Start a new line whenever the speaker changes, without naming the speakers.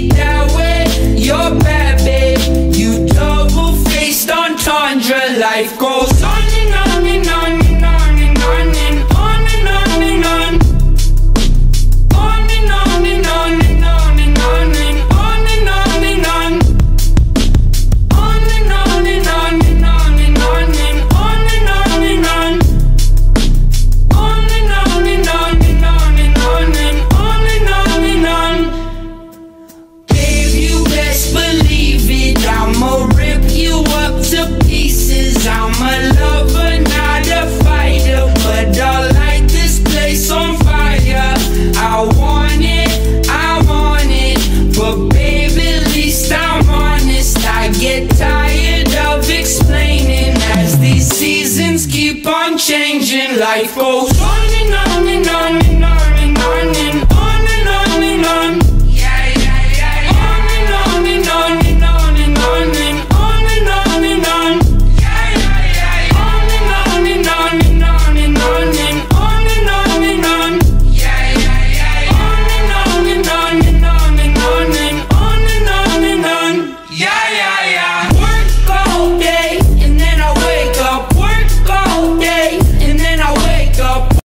that way. You're changing, life goes on and on and on and on.